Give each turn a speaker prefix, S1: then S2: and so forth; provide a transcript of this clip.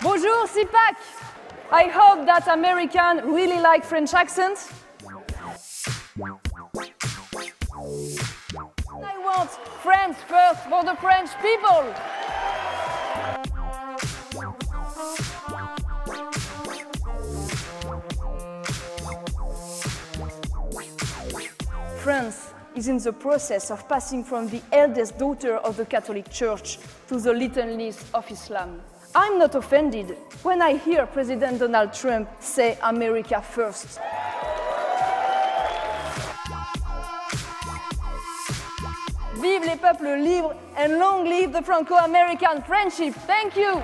S1: Bonjour, CPAC! I hope that Americans really like French accents. I want France first for the French people. France is in the process of passing from the eldest daughter of the Catholic Church to the little niece of Islam. I'm not offended when I hear President Donald Trump say America first. Vive les peuples libres and long live the Franco-American friendship. Thank you.